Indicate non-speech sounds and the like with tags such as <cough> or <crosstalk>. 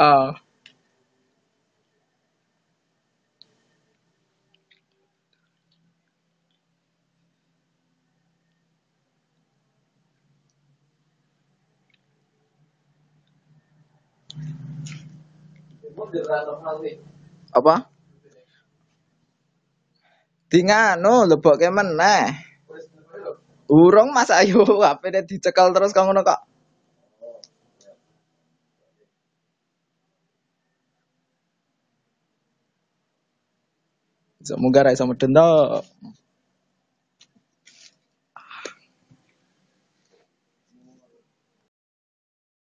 Ah. apa? Di nganu lebokke meneh. Urung mas ayu <laughs> HP dicekal terus kok ngono kok சமூகராசா மட்டும்தான்